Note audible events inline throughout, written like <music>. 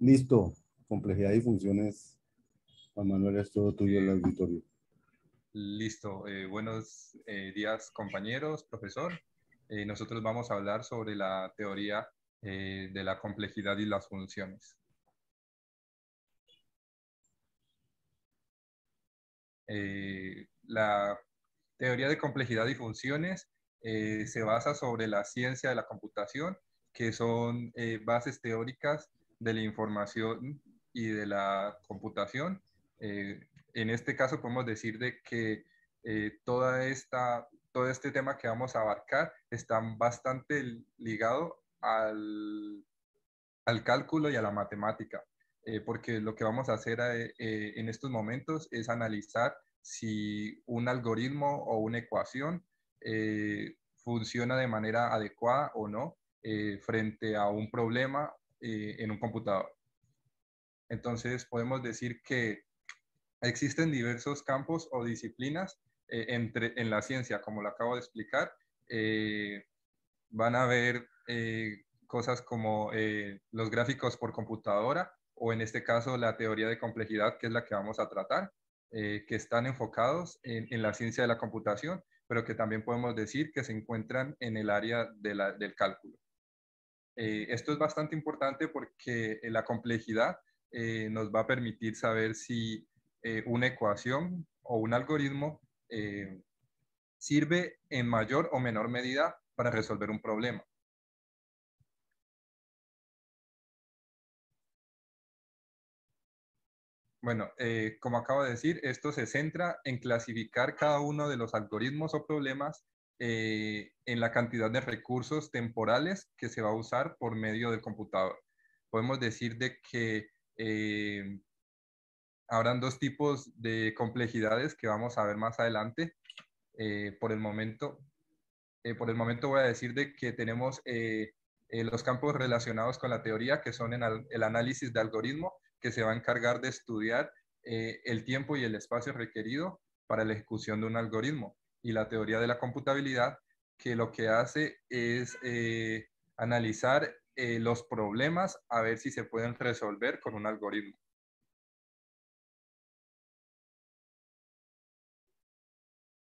Listo. Complejidad y funciones. Juan Manuel, es todo tuyo el auditorio. Listo. Eh, buenos eh, días, compañeros, profesor. Eh, nosotros vamos a hablar sobre la teoría de la complejidad y las funciones. la teoría de complejidad y funciones se basa sobre la ciencia de la computación, que son bases teóricas de la información y de la computación. Eh, en este caso podemos decir de que eh, toda esta, todo este tema que vamos a abarcar está bastante ligado al, al cálculo y a la matemática, eh, porque lo que vamos a hacer en estos momentos es analizar si un algoritmo o una ecuación funciona de manera adecuada o no frente a un problema en un computador. Entonces, podemos decir que existen diversos campos o disciplinas eh, entre, en la ciencia, como lo acabo de explicar. Eh, van a eh, cosas como los gráficos por computadora o en este caso la teoría de complejidad, que es la que vamos a tratar, que están enfocados en, la ciencia de la computación, pero que también podemos decir que se encuentran en el área del cálculo. Esto es bastante importante porque la complejidad eh, nos va a permitir saber si eh, una ecuación o un algoritmo eh, sirve en mayor o menor medida para resolver un problema. Bueno, como acabo de decir, esto se centra en clasificar cada uno de los algoritmos o problemas en la cantidad de recursos temporales que se va a usar por medio del computador. Podemos decir de que eh, habrán dos tipos de complejidades que vamos a ver más adelante. Eh, por el momento, eh, por el momento voy a decir de que tenemos los campos relacionados con la teoría, que son en el análisis de algoritmo, que se va a encargar de estudiar el tiempo y el espacio requerido para la ejecución de un algoritmo. Y la teoría de la computabilidad, que lo que hace es analizar eh, los problemas a ver si se pueden resolver con un algoritmo.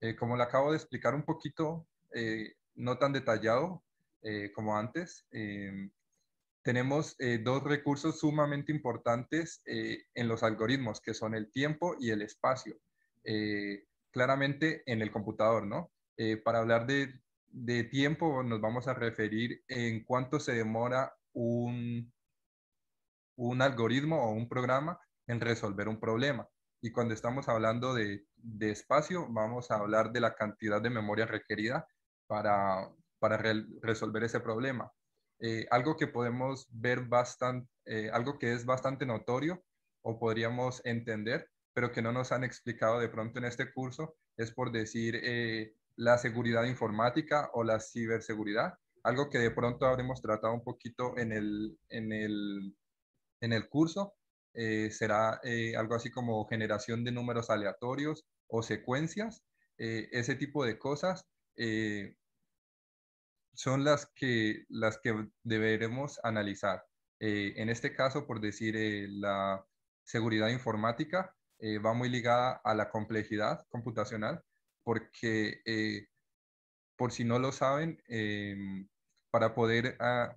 Eh, como le acabo de explicar un poquito, eh, no tan detallado como antes, tenemos dos recursos sumamente importantes en los algoritmos, que son el tiempo y el espacio. Claramente en el computador, ¿no? para hablar de de tiempo nos vamos a referir en cuánto se demora un, un algoritmo o un programa en resolver un problema. Y cuando estamos hablando de, espacio, vamos a hablar de la cantidad de memoria requerida para, resolver ese problema. Eh, algo que podemos ver bastante, eh, algo que es bastante notorio o podríamos entender, pero que no nos han explicado de pronto en este curso, es por decir eh, la seguridad informática o la ciberseguridad, algo que de pronto habremos tratado un poquito en el, en el, en el curso. Eh, será eh, algo así como generación de números aleatorios o secuencias. Eh, ese tipo de cosas son las que, las que deberemos analizar. en este caso, por decir, la seguridad informática va muy ligada a la complejidad computacional porque eh, por si no lo saben, em, para poder ah,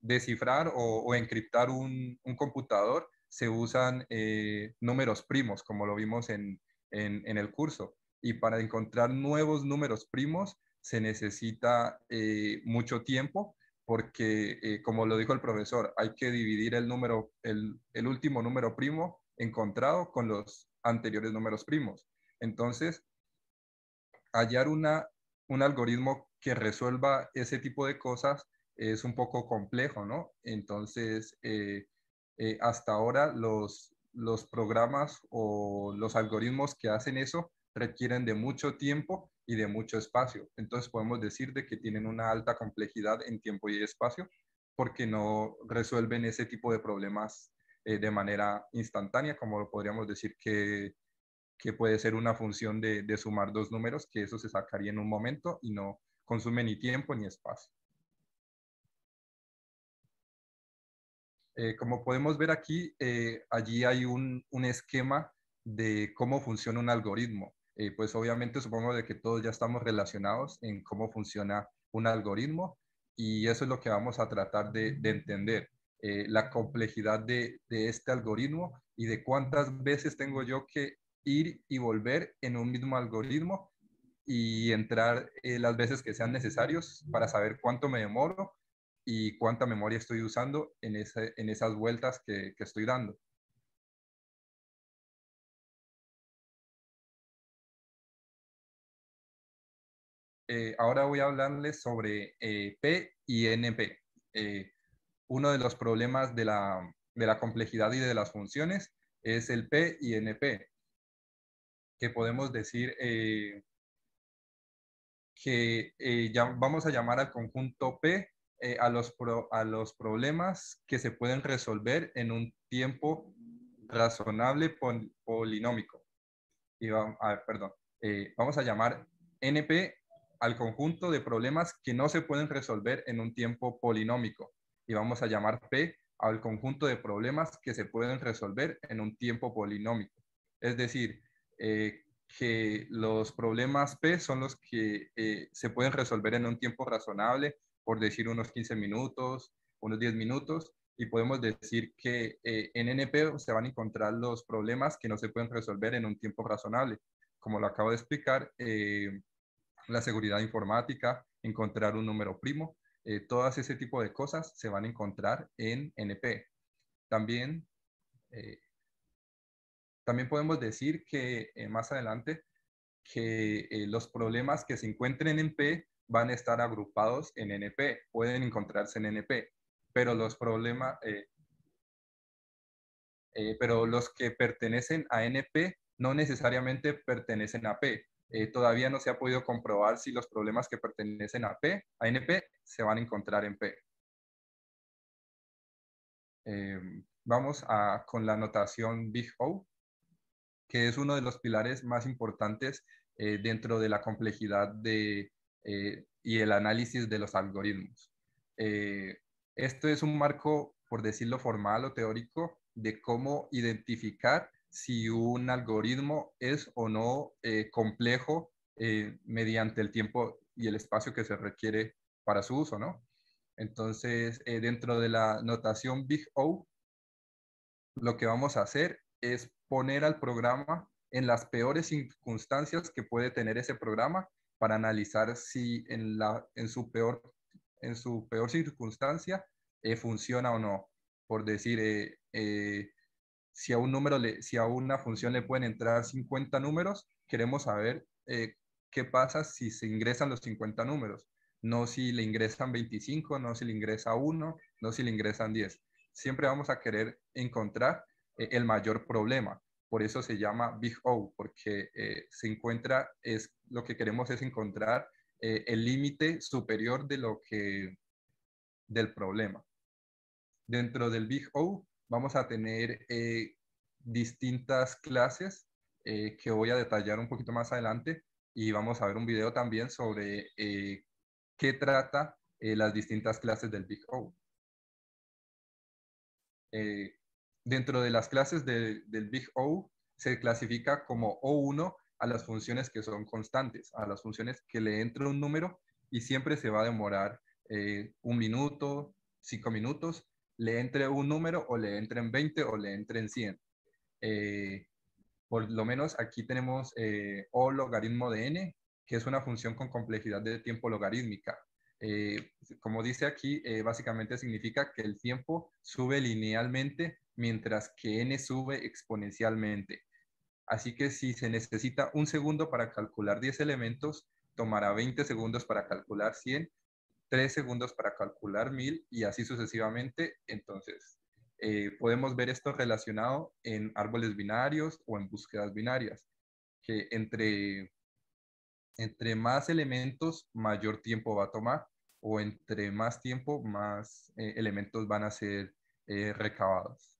descifrar o, encriptar un, computador se usan eh, números primos, como lo vimos en, el curso. Y para encontrar nuevos números primos se necesita eh, mucho tiempo porque, como lo dijo el profesor, hay que dividir el, número, el, el último número primo encontrado con los anteriores números primos. Entonces, hallar una, un algoritmo que resuelva ese tipo de cosas es un poco complejo, ¿no? Entonces, eh, eh, hasta ahora los, los programas o los algoritmos que hacen eso requieren de mucho tiempo y de mucho espacio. Entonces podemos decir de que tienen una alta complejidad en tiempo y espacio porque no resuelven ese tipo de problemas eh, de manera instantánea, como podríamos decir que que puede ser una función de, sumar dos números, que eso se sacaría en un momento y no consume ni tiempo ni espacio. como podemos ver aquí, allí hay un, un, esquema de cómo funciona un algoritmo. pues obviamente supongo de que todos ya estamos relacionados en cómo funciona un algoritmo y eso es lo que vamos a tratar de, de entender. La complejidad de, este algoritmo y de cuántas veces tengo yo que ir y volver en un mismo algoritmo y entrar eh, las veces que sean necesarios para saber cuánto me demoro y cuánta memoria estoy usando en, esas vueltas que, estoy dando. Eh, ahora voy a hablarles sobre eh, P y NP. uno de los problemas de la, de la complejidad y de las funciones es el P y NP, que podemos decir que eh, ya vamos a llamar al conjunto P eh, a, los a los problemas que se pueden resolver en un tiempo razonable polinómico. Y vamos, a perdón, eh, vamos a llamar NP al conjunto de problemas que no se pueden resolver en un tiempo polinómico. Y vamos a llamar P al conjunto de problemas que se pueden resolver en un tiempo polinómico. Es decir, que los problemas P son los que eh, se pueden resolver en un tiempo razonable, por decir unos 15 minutos, unos 10 minutos, y podemos decir que eh, en NP se van a encontrar los problemas que no se pueden resolver en un tiempo razonable. Como lo acabo de explicar, eh, la seguridad informática, encontrar un número primo, todas ese tipo de cosas se van a encontrar en NP. También también podemos decir que eh, más adelante que eh, los problemas que se encuentren en P van a estar agrupados en NP, pueden encontrarse en NP, pero los problemas, eh, pero los que pertenecen a NP no necesariamente pertenecen a P. todavía no se ha podido comprobar si los problemas que pertenecen a P, a NP, se van a encontrar en P. vamos a, con la notación Big O que es uno de los pilares más importantes eh, dentro de la complejidad de, eh, y el análisis de los algoritmos. Eh, esto es un marco, por decirlo formal o teórico, de cómo identificar si un algoritmo es o no complejo mediante el tiempo y el espacio que se requiere para su uso, ¿no? Entonces, dentro de la notación Big O, lo que vamos a hacer es poner al programa en las peores circunstancias que puede tener ese programa para analizar si en, la, en, su, peor, en su peor circunstancia eh, funciona o no. Por decir, eh, eh, si, a un número le, si a una función le pueden entrar 50 números, queremos saber qué pasa si se ingresan los 50 números. No si le ingresan 25, no si le ingresa 1, no si le ingresan 10. Siempre vamos a querer encontrar eh, el mayor problema. Por eso se llama Big O, porque eh, se encuentra, es, lo que queremos es encontrar eh, el límite superior de lo que, del problema. Dentro del Big O vamos a tener distintas clases que voy a detallar un poquito más adelante y vamos a ver un video también sobre qué trata las distintas clases del Big O. Dentro de las clases del Big O se clasifica como O1 a las funciones que son constantes, a las funciones que le entra un número y siempre se va a demorar eh, un minuto, cinco minutos, le entre un número o le entren 20 o le entren 100. Eh, por lo menos aquí tenemos eh, O logaritmo de n, que es una función con complejidad de tiempo logarítmica. como dice aquí, básicamente significa que el tiempo sube linealmente mientras que n sube exponencialmente. Así que si se necesita un segundo para calcular 10 elementos, tomará 20 segundos para calcular 100, 3 segundos para calcular 1000 y así sucesivamente. Entonces, eh, podemos ver esto relacionado en árboles binarios o en búsquedas binarias, que entre, entre más elementos, mayor tiempo va a tomar, o entre más tiempo, más eh, elementos van a ser eh, recabados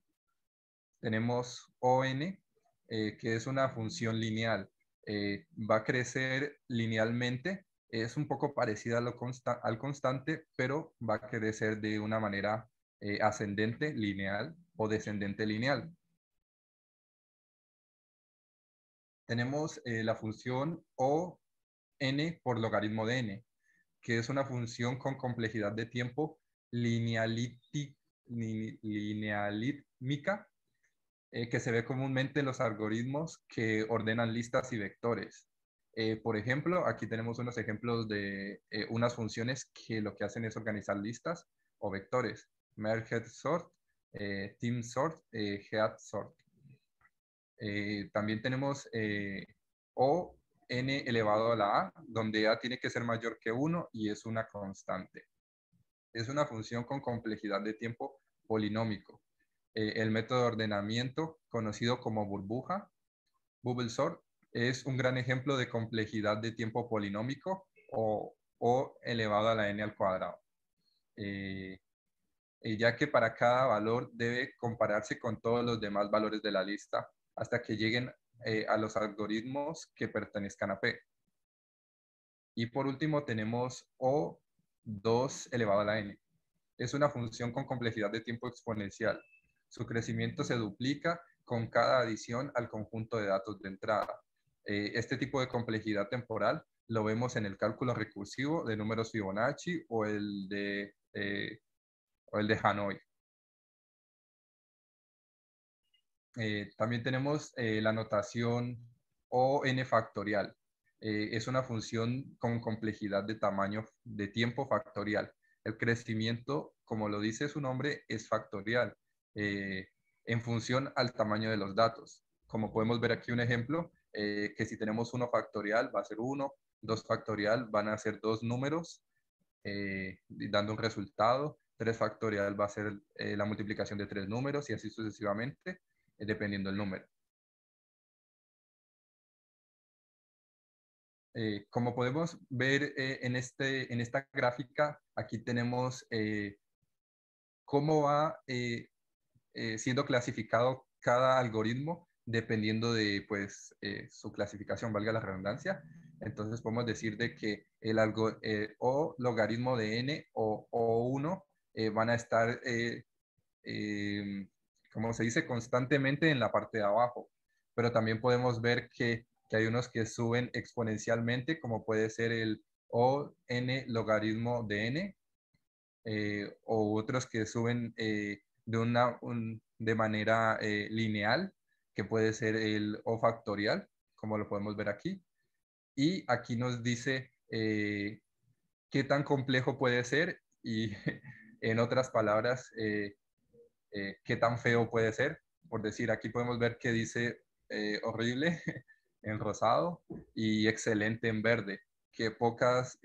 tenemos ON, que es una función lineal. Va a crecer linealmente, es un poco parecida al constante, pero va a crecer de una manera eh, ascendente lineal o descendente lineal. Tenemos eh, la función O n por logaritmo de n, que es una función con complejidad de tiempo linealítica eh, que se ve comúnmente en los algoritmos que ordenan listas y vectores. Eh, por ejemplo, aquí tenemos unos ejemplos de eh, unas funciones que lo que hacen es organizar listas o vectores. Merge sort, team sort, head sort. también tenemos o n elevado a la a, donde a tiene que ser mayor que 1 y es una constante. Es una función con complejidad de tiempo polinómico. Eh, el método de ordenamiento conocido como burbuja, bubble sort, es un gran ejemplo de complejidad de tiempo polinómico o, elevado a la n al cuadrado. Eh, ya que para cada valor debe compararse con todos los demás valores de la lista hasta que lleguen eh, a los algoritmos que pertenezcan a P. Y por último tenemos O2 elevado a la n. Es una función con complejidad de tiempo exponencial su crecimiento se duplica con cada adición al conjunto de datos de entrada. Eh, este tipo de complejidad temporal lo vemos en el cálculo recursivo de números Fibonacci o el de, eh, o el de Hanoi. Eh, también tenemos la notación ON factorial. es una función con complejidad de tamaño de tiempo factorial. El crecimiento, como lo dice su nombre, es factorial. En función al tamaño de los datos. Como podemos ver aquí un ejemplo, eh, que si tenemos 1 factorial va a ser 1, 2 factorial van a ser dos números, eh, dando un resultado, 3 factorial va a ser la multiplicación de tres números y así sucesivamente, dependiendo del número. como podemos ver en, este, en esta gráfica, aquí tenemos cómo va eh, siendo clasificado cada algoritmo dependiendo de pues, eh, su clasificación, valga la redundancia. Entonces podemos decir de que el algo, eh, o logaritmo de n o, o 1 van a estar, em, como se dice, constantemente en la parte de abajo. Pero también podemos ver que, que hay unos que suben exponencialmente, como puede ser el o n logaritmo de n, o otros que suben de, una, de manera eh, lineal, que puede ser el O factorial, como lo podemos ver aquí. Y aquí nos dice eh, qué tan complejo puede ser y <laughs> en otras palabras, eh, qué tan feo puede ser. Por decir, aquí podemos ver que dice horrible <laughs> en rosado y excelente en verde, que pocas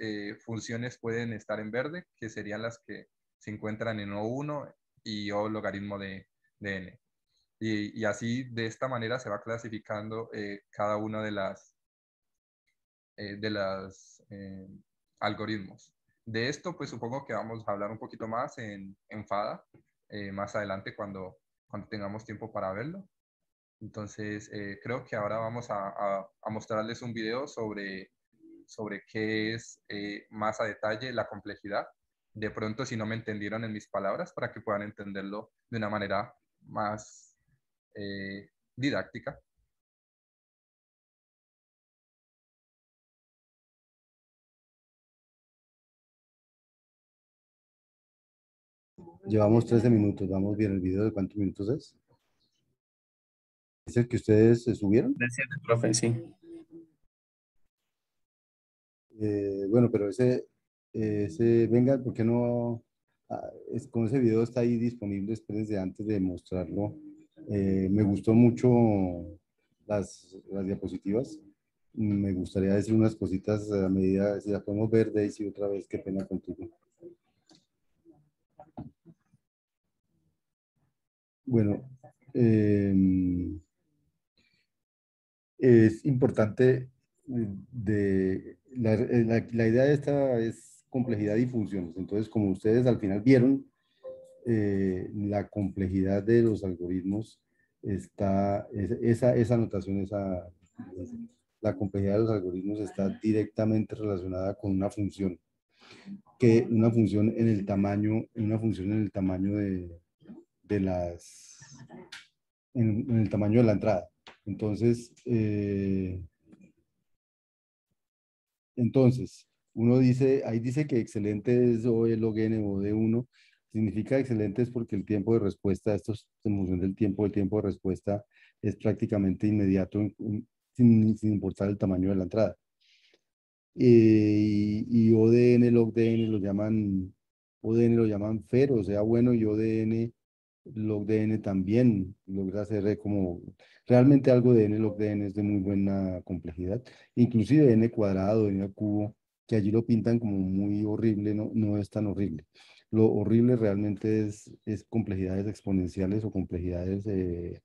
funciones pueden estar en verde, que serían las que se encuentran en O1, y O logaritmo de, n. Y, así, de esta manera, se va clasificando eh, cada uno de las, eh, las eh, algoritmos. De esto, pues supongo que vamos a hablar un poquito más en, en FADA, más adelante cuando, cuando tengamos tiempo para verlo. Entonces, creo que ahora vamos a, a, a, mostrarles un video sobre, sobre qué es más a detalle la complejidad de pronto si no me entendieron en mis palabras para que puedan entenderlo de una manera más eh, didáctica. Llevamos 13 minutos, vamos bien el video de cuántos minutos es. ¿Es el que ustedes subieron? De profe, sí. Eh, bueno, pero ese ese, venga, ¿por qué no? Ah, es, con ese video está ahí disponible, desde antes de mostrarlo. Eh, me gustó mucho las, diapositivas. Me gustaría decir unas cositas a medida, si las podemos ver, Daisy, otra vez, qué pena contigo. Bueno, em, es importante eh, de la, la, la idea de esta es complejidad y funciones. Entonces, como ustedes al final vieron, eh, la complejidad de los algoritmos está, esa, esa notación, esa, la complejidad de los algoritmos está directamente relacionada con una función. que una función en el tamaño, una función en el tamaño de, de las, en, el tamaño de la entrada. Entonces, eh, entonces, uno dice, ahí dice que excelente es O log n o de 1. Significa excelente es porque el tiempo de respuesta, esto es en función del tiempo, el tiempo de respuesta es prácticamente inmediato sin, importar el tamaño de la entrada. Eh, y, ODN, logDN lo llaman, ODN lo llaman FER, o sea, bueno, y ODN, logDN también logra ser como, realmente algo de N logDN es de muy buena complejidad, inclusive N cuadrado, N al cubo, que allí lo pintan como muy horrible, no, no es tan horrible. Lo horrible realmente es, es complejidades exponenciales o complejidades eh,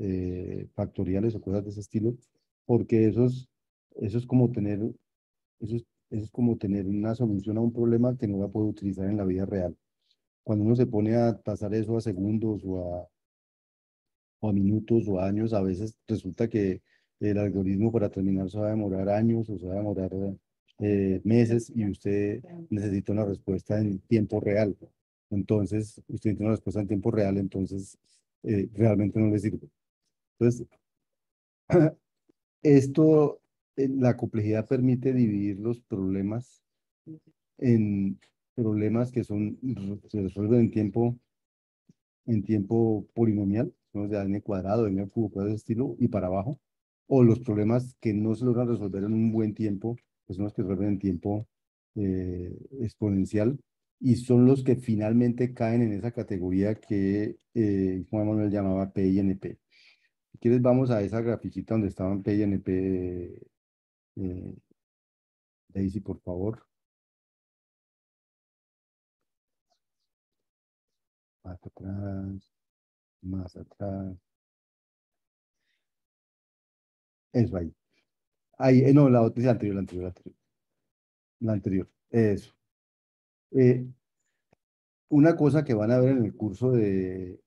eh, factoriales o cosas de ese estilo, porque eso es, eso es como tener eso es, como tener una solución a un problema que no la puede utilizar en la vida real. Cuando uno se pone a pasar eso a segundos o a, o a minutos o años, a veces resulta que el algoritmo para terminar se va a demorar años o se va a demorar eh, meses y usted necesita una respuesta en tiempo real. Entonces, usted necesita una respuesta en tiempo real, entonces eh, realmente no le sirve. Entonces, <clears throat> esto la complejidad permite dividir los problemas en problemas que son, se resuelven en tiempo, en tiempo polinomial, ¿no? de n cuadrado, n cubo, cosas de estilo, y para abajo, o los problemas que no se logran resolver en un buen tiempo, los que se resuelven en tiempo eh, exponencial, y son los que finalmente caen en esa categoría que eh, Juan Manuel llamaba P y NP. Si quieres, vamos a esa grafiquita donde estaban P y NP eh, Daisy, por favor. Más atrás, más atrás. Eso ahí. Ahí, eh, no, la otra, anterior, la anterior, la anterior. La anterior, eso. Eh, una cosa que van a ver en el curso de,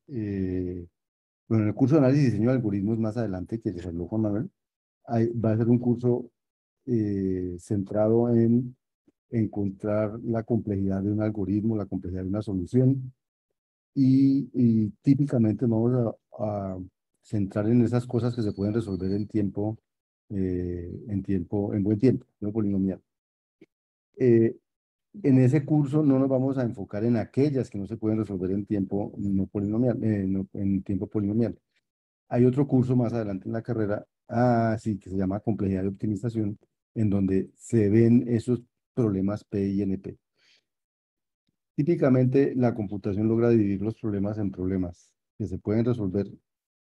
bueno, en el curso de análisis y diseño de algoritmos más adelante, que les habló Juan Manuel, va a ser un curso eh, centrado en encontrar la complejidad de un algoritmo, la complejidad de una solución. Y, típicamente vamos a, centrar en esas cosas que se pueden resolver en tiempo, eh, en tiempo, en buen tiempo, no polinomial. Eh, en ese curso no nos vamos a enfocar en aquellas que no se pueden resolver en tiempo no polinomial, en tiempo polinomial. Hay otro curso más adelante en la carrera, ah, sí, que se llama complejidad de optimización, en donde se ven esos problemas P y NP. Típicamente la computación logra dividir los problemas en problemas que se pueden resolver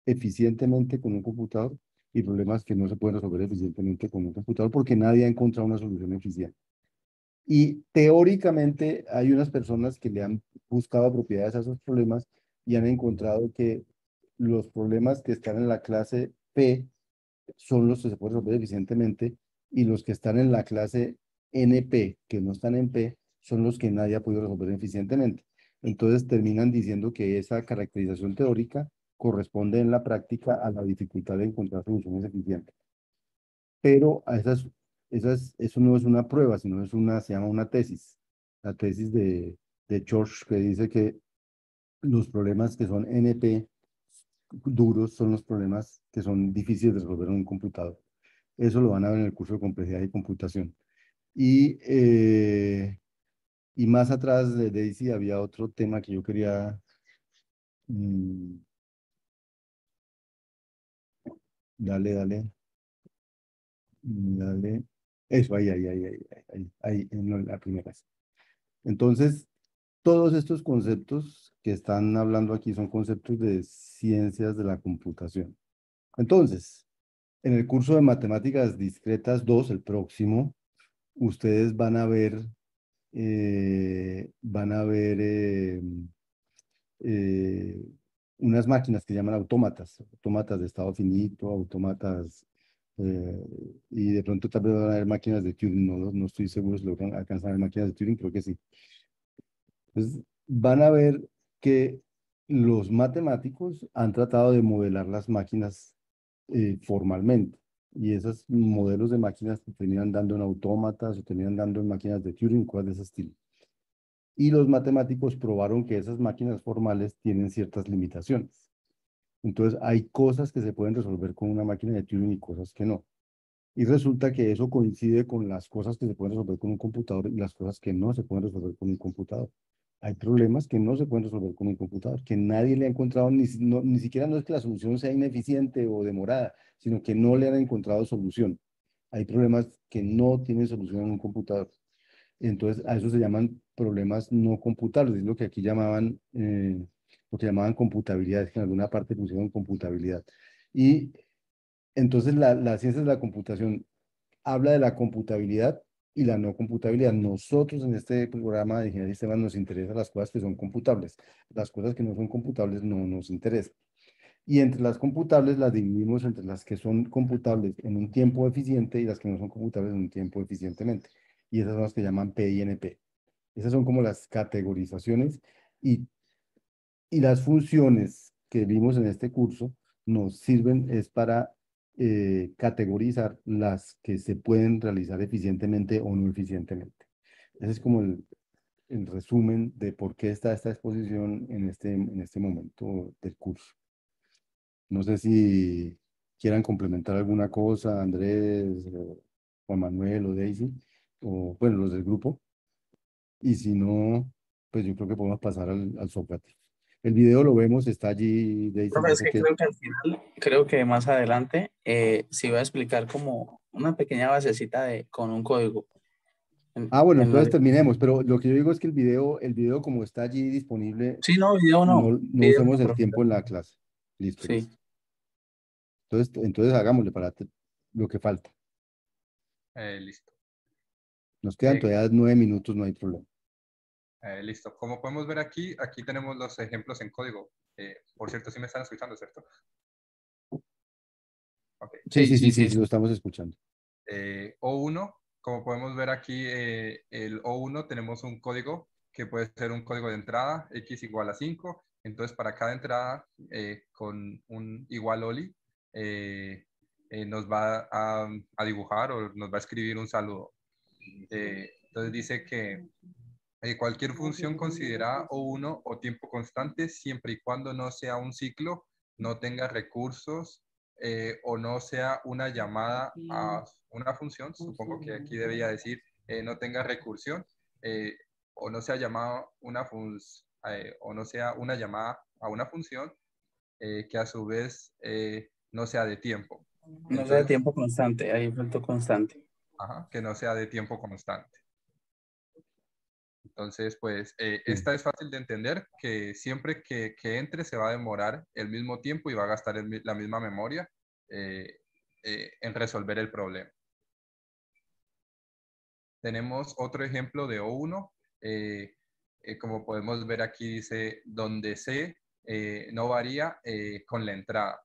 eficientemente con un computador y problemas que no se pueden resolver eficientemente con un computador porque nadie ha encontrado una solución eficiente. Y teóricamente hay unas personas que le han buscado propiedades a esos problemas y han encontrado que los problemas que están en la clase P son los que se pueden resolver eficientemente y los que están en la clase NP, que no están en P, son los que nadie ha podido resolver eficientemente. Entonces terminan diciendo que esa caracterización teórica corresponde en la práctica a la dificultad de encontrar soluciones eficientes. Pero a esas, esas, eso no es una prueba, sino es una, se llama una tesis. La tesis de, de George que dice que los problemas que son NP duros son los problemas que son difíciles de resolver en un computador. Eso lo van a ver en el curso de complejidad y computación. Y, eh, y más atrás de Daisy había otro tema que yo quería... Mm, dale, dale. Dale. Eso, ahí, ahí, ahí, ahí, ahí, ahí, en la primera. Entonces, todos estos conceptos que están hablando aquí son conceptos de ciencias de la computación. Entonces, en el curso de matemáticas discretas 2, el próximo, ustedes van a ver, eh, van a ver eh, eh, unas máquinas que llaman autómatas, autómatas de estado finito, autómatas, y de pronto tal vez van a haber máquinas de Turing, no, no estoy seguro si logran alcanzar máquinas de Turing, creo que sí. Entonces, van a ver que los matemáticos han tratado de modelar las máquinas eh, formalmente. y esos modelos de máquinas se terminan dando en autómatas o terminan dando en máquinas de Turing, cosas de ese estilo. Y los matemáticos probaron que esas máquinas formales tienen ciertas limitaciones. Entonces, hay cosas que se pueden resolver con una máquina de Turing y cosas que no. Y resulta que eso coincide con las cosas que se pueden resolver con un computador y las cosas que no se pueden resolver con un computador. Hay problemas que no se pueden resolver con un computador, que nadie le ha encontrado, ni, ni siquiera no es que la solución sea ineficiente o demorada, sino que no le han encontrado solución. Hay problemas que no tienen solución en un computador. Entonces, a eso se llaman problemas no computables, es lo que aquí llamaban, eh, lo que llamaban computabilidad, es que en alguna parte pusieron computabilidad. Y entonces la, la ciencia de la computación habla de la computabilidad y la no computabilidad. Nosotros en este programa de ingeniería de sistemas nos interesan las cosas que son computables. Las cosas que no son computables no nos interesan. Y entre las computables las dividimos entre las que son computables en un tiempo eficiente y las que no son computables en un tiempo eficientemente. Y esas son las que llaman P y NP. Esas son como las categorizaciones y, y las funciones que vimos en este curso nos sirven es para eh, categorizar las que se pueden realizar eficientemente o no eficientemente. Ese es como el, el resumen de por qué está esta exposición en este, en este momento del curso. No sé si quieran complementar alguna cosa, Andrés, Juan Manuel o Daisy, o bueno, los del grupo. Y si no, pues yo creo que podemos pasar al, al Sócrates. El video lo vemos, está allí. Daisy, es que, Creo que al final, creo que más adelante, eh, sí va a explicar como una pequeña basecita de, con un código. ah, bueno, entonces terminemos, pero lo que yo digo es que el video, el video como está allí disponible. Sí, no, video no. No, no usamos el tiempo en la clase. Listo. Sí. Entonces, entonces hagámosle para lo que falta. Eh, listo. Nos quedan todavía nueve minutos, no hay problema. Eh, listo. Como podemos ver aquí, aquí tenemos los ejemplos en código. Eh, por cierto, sí me están escuchando, ¿cierto? Sí, sí, sí, sí, sí, lo estamos escuchando. O1, como podemos ver aquí, el O1 tenemos un código que puede ser un código de entrada, x igual a 5. Entonces, para cada entrada con un igual OLI, eh, eh, nos va a, dibujar o nos va a escribir un saludo. Eh, entonces dice que cualquier función considerada O1 o tiempo constante, siempre y cuando no sea un ciclo, no tenga recursos o no sea una llamada a una función, supongo que aquí debería decir no tenga recursión, o no sea llamado una función, o no sea una llamada a una función, que a su vez no sea de tiempo. No sea de tiempo constante, hay efecto constante. Ajá, que no sea de tiempo constante. Entonces, pues, eh, esta es fácil de entender, que siempre que, entre se va a demorar el mismo tiempo y va a gastar la misma memoria eh, eh, en resolver el problema. Tenemos otro ejemplo de O1. como podemos ver aquí dice, donde C no varía con la entrada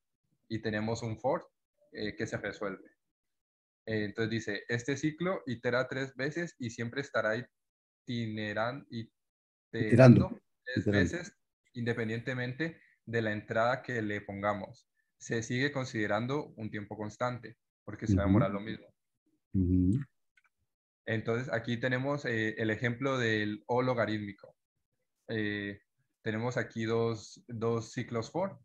y tenemos un for que se resuelve. Entonces dice, este ciclo itera tres veces y siempre estará itinerando, iterando tres veces independientemente de la entrada que le pongamos. Se sigue considerando un tiempo constante porque se va a demorar lo mismo. Entonces aquí tenemos eh, el ejemplo del O logarítmico. tenemos aquí dos, dos ciclos for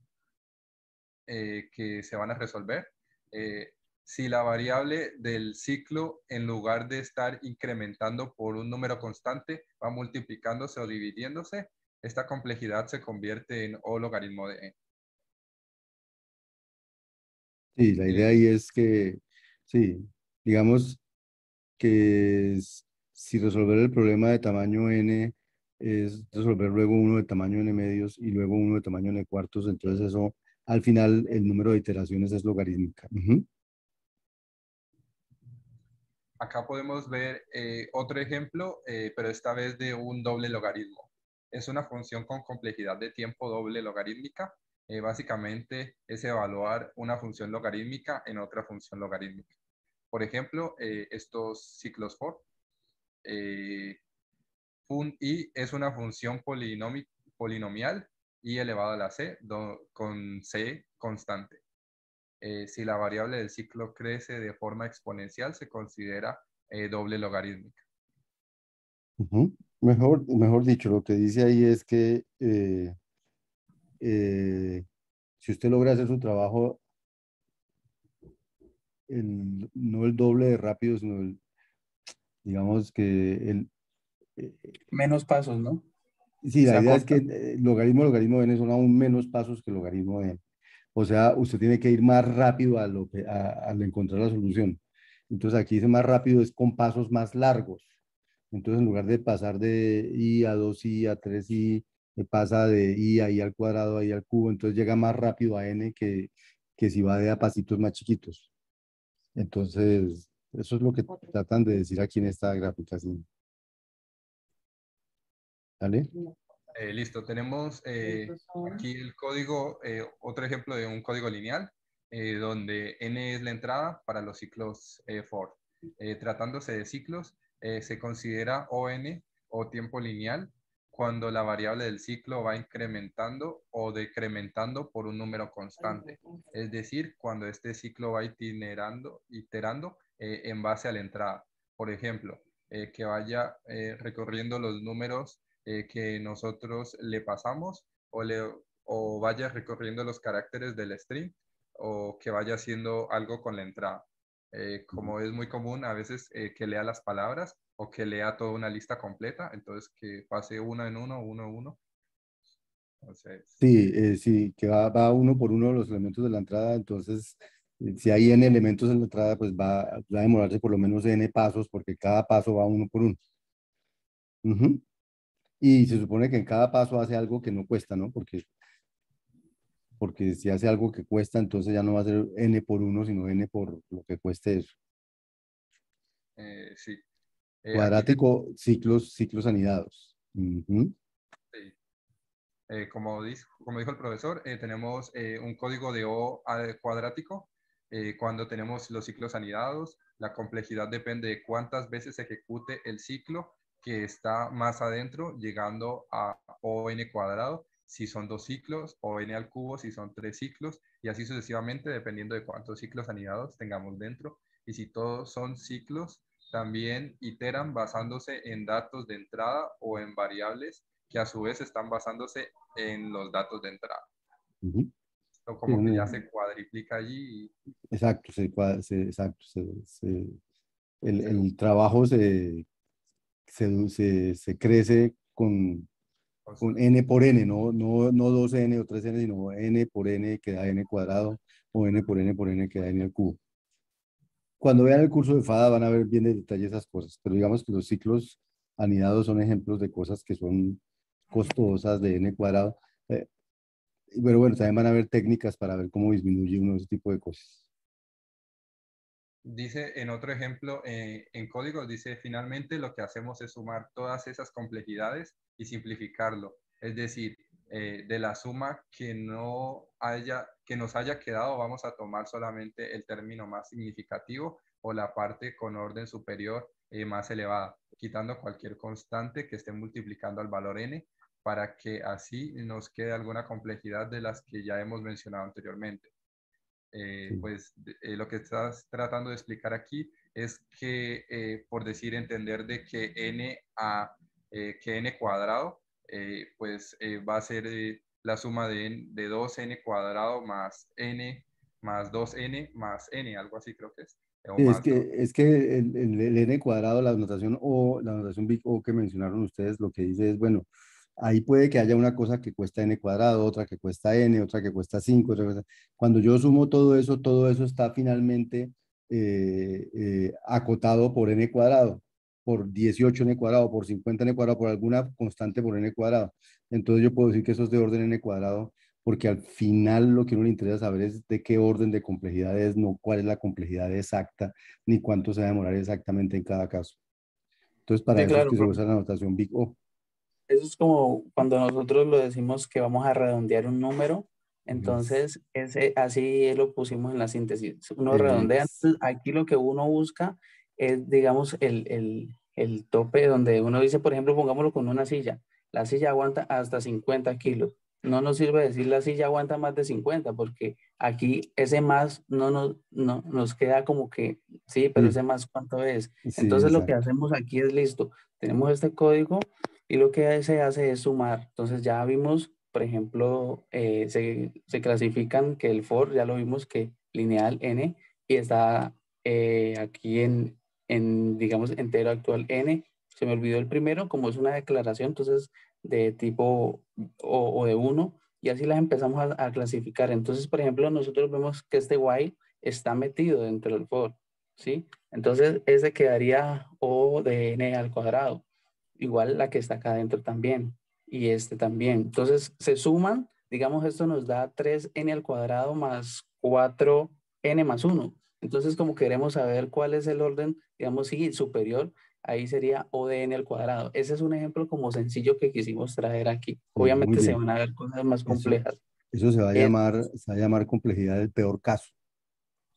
eh, que se van a resolver. Si la variable del ciclo, en lugar de estar incrementando por un número constante, va multiplicándose o dividiéndose, esta complejidad se convierte en O logaritmo de n. Sí, la idea ahí es que, sí, digamos que si resolver el problema de tamaño n es resolver luego uno de tamaño n medios y luego uno de tamaño n cuartos, entonces eso al final el número de iteraciones es logarítmica. Acá podemos ver eh, otro ejemplo, eh, pero esta vez de un doble logaritmo. Es una función con complejidad de tiempo doble logarítmica. Eh, básicamente es evaluar una función logarítmica en otra función logarítmica. Por ejemplo, estos ciclos for. fun i es una función polinomial y elevado a la c con c constante. Eh, si la variable del ciclo crece de forma exponencial, se considera eh, doble logarítmica. mejor, mejor dicho, lo que dice ahí es que eh, si usted logra hacer su trabajo, no el doble de rápido, sino el, digamos que el... Menos pasos, ¿no? Sí, la idea es que logaritmo, logaritmo de n son aún menos pasos que logaritmo de n. O sea, usted tiene que ir más rápido a lo al encontrar la solución. Entonces aquí dice más rápido es con pasos más largos. Entonces en lugar de pasar de i a 2i a 3i, pasa de i a i al cuadrado a i al cubo, entonces llega más rápido a n que, que si va de a pasitos más chiquitos. Entonces, eso es lo que tratan de decir aquí en esta gráfica. ¿Vale? Eh, listo, tenemos eh, aquí el código, eh, otro ejemplo de un código lineal, donde n es la entrada para los ciclos for. tratándose de ciclos, se considera ON o tiempo lineal cuando la variable del ciclo va incrementando o decrementando por un número constante. Es decir, cuando este ciclo va itinerando, iterando en base a la entrada. Por ejemplo, que vaya recorriendo los números eh, que nosotros le pasamos o, le, o vaya recorriendo los caracteres del string o que vaya haciendo algo con la entrada. Eh, como es muy común a veces eh, que lea las palabras o que lea toda una lista completa, entonces que pase uno en uno, uno en uno. sí, sí, que va, va, uno por uno los elementos de la entrada, entonces si hay n elementos en la entrada, pues va, va a demorarse por lo menos n pasos porque cada paso va uno por uno. Y se supone que en cada paso hace algo que no cuesta, ¿no? Porque, porque si hace algo que cuesta, entonces ya no va a ser n por 1, sino n por lo que cueste eso. Eh, sí. Eh, Cuadrático, ciclos, ciclos anidados. sí. Eh, como, dijo, como dijo el profesor, tenemos un código de O cuadrático. cuando tenemos los ciclos anidados, la complejidad depende de cuántas veces se ejecute el ciclo que está más adentro, llegando a ON cuadrado, si son dos ciclos, o n al cubo si son tres ciclos, y así sucesivamente, dependiendo de cuántos ciclos anidados tengamos dentro. Y si todos son ciclos, también iteran basándose en datos de entrada o en variables que a su vez están basándose en los datos de entrada. como que ya se cuadriplica allí. Exacto, se, exacto el, el, trabajo se se, se, crece con, con n por n, no, no, no 2n o 3n, sino n por n que da n cuadrado o n por n por n que da n al cubo. Cuando vean el curso de FADA van a ver bien de detalle esas cosas, pero digamos que los ciclos anidados son ejemplos de cosas que son costosas de n cuadrado. Eh, pero bueno, también van a ver técnicas para ver cómo disminuye uno ese tipo de cosas. Dice en otro ejemplo, eh, en código, dice finalmente lo que hacemos es sumar todas esas complejidades y simplificarlo. Es decir, eh, de la suma que, no haya, que nos haya quedado, vamos a tomar solamente el término más significativo o la parte con orden superior eh, más elevada, quitando cualquier constante que esté multiplicando al valor n para que así nos quede alguna complejidad de las que ya hemos mencionado anteriormente. Eh, pues eh, lo que estás tratando de explicar aquí es que, eh, por decir, entender de que n, a, que n cuadrado, pues va a ser la suma de, de 2n cuadrado más n más 2n más n, algo así creo que es. es, que, es que el, el, n cuadrado, la notación o, la notación big O que mencionaron ustedes, lo que dice es, bueno, ahí puede que haya una cosa que cuesta n cuadrado, otra que cuesta n, otra que cuesta 5. Cuando yo sumo todo eso, todo eso está finalmente eh, eh, acotado por n cuadrado, por 18n cuadrado, por 50n cuadrado, por alguna constante por n cuadrado. Entonces yo puedo decir que eso es de orden n cuadrado, porque al final lo que uno le interesa saber es de qué orden de complejidad es, no cuál es la complejidad exacta, ni cuánto se va a demorar exactamente en cada caso. Entonces, para eso es que se usa la notación Big O. Eso es como cuando nosotros lo decimos que vamos a redondear un número, entonces ese, así lo pusimos en la síntesis. Uno redondea, aquí lo que uno busca es, digamos, el, el, el tope donde uno dice, por ejemplo, pongámoslo con una silla. La silla aguanta hasta 50 kilos. no nos sirve decir la silla aguanta más de 50, porque aquí ese más no nos, no, nos queda como que, sí, pero ese más cuánto es. Entonces lo que hacemos aquí es listo, tenemos este código y lo que se hace es sumar. Entonces ya vimos, por ejemplo, eh, se, se, clasifican que el for, ya lo vimos que lineal n y está eh, aquí en, en, digamos, entero actual n. Se me olvidó el primero, como es una declaración, entonces de tipo o, de uno y así las empezamos a, clasificar. Entonces, por ejemplo, nosotros vemos que este while está metido dentro del for, ¿sí? Entonces, ese quedaría O de n al cuadrado, igual la que está acá adentro también, y este también. Entonces, se suman, digamos, esto nos da 3n al cuadrado más 4n más 1. Entonces, como queremos saber cuál es el orden, digamos, sí, superior, ahí sería O de n al cuadrado. Ese es un ejemplo como sencillo que quisimos traer aquí. Obviamente se van a ver cosas más complejas. Eso, se, va a llamar, se va a llamar complejidad del peor caso.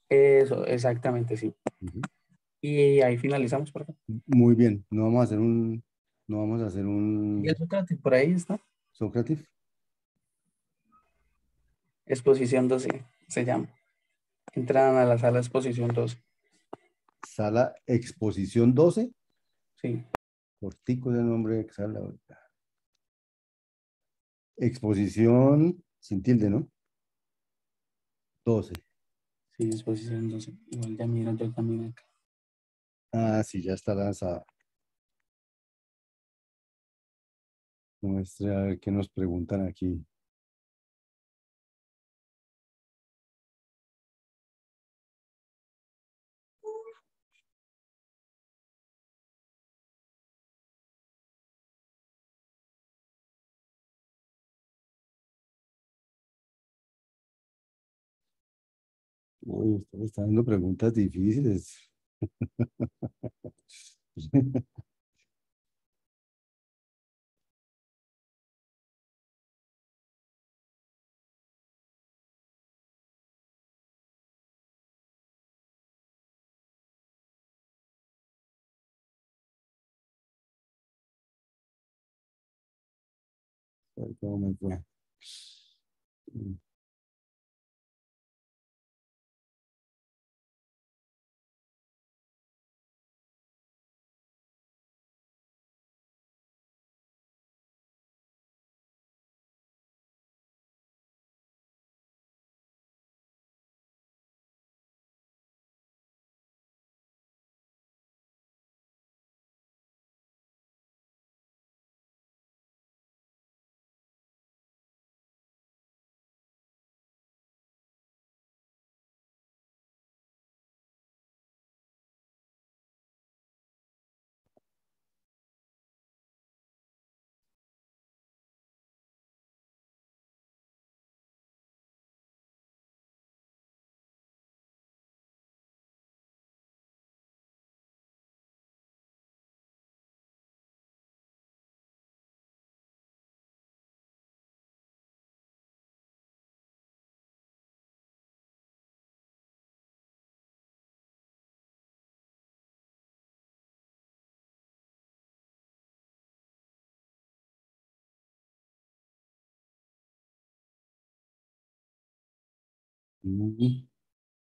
Eso, exactamente, sí. Y ahí finalizamos, por favor. Muy bien, no vamos a hacer un, no vamos a hacer un... ¿Y el Sócrates por ahí está? ¿Sócrates? Exposición 12, se llama. Entran a la sala exposición 12. Sala exposición 12. Sí. Cortico es el nombre que sale ahorita. Exposición sin tilde, ¿no? 12. Sí, exposición 12. Igual ya mira yo también acá. Ah, sí, ya está lanzada. Muestra a ver qué nos preguntan aquí. Uy, está dando preguntas difíciles. <laughs> ¿Cómo me fue?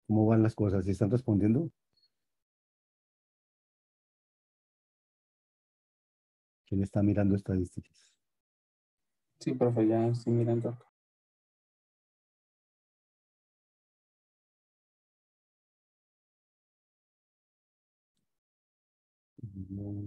¿Cómo van las cosas? ¿Sí están respondiendo? ¿Quién está mirando estadísticas? Sí, profe, ya estoy mirando no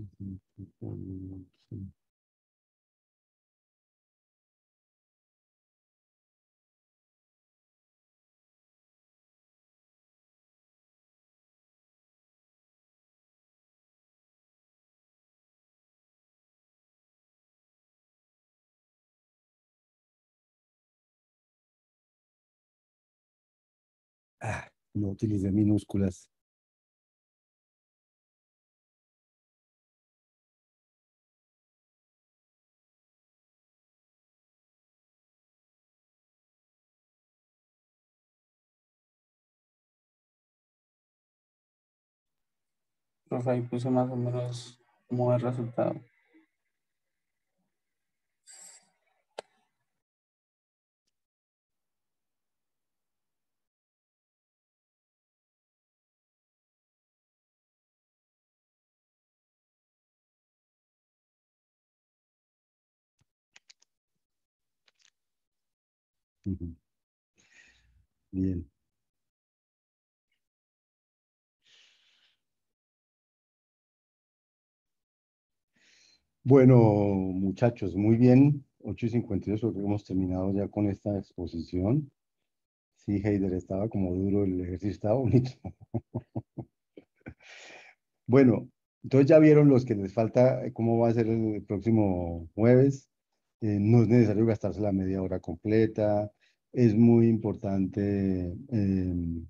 utilicé minúsculas. Profe, ahí puse más o menos como el resultado. Bien. Bueno, muchachos, muy bien. 8 y 52, creo que hemos terminado ya con esta exposición. Sí, Heider, estaba como duro, el ejercicio estaba bonito. <laughs> bueno, entonces ya vieron los que les falta, eh, cómo va a ser el próximo jueves. Eh, no es necesario gastarse la media hora completa. Es muy importante em,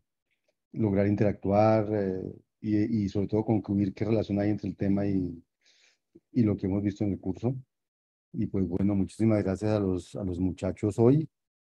lograr interactuar eh, y, y, sobre todo concluir qué relación hay entre el tema y, y lo que hemos visto en el curso. Y pues bueno, muchísimas gracias a los, a los muchachos hoy.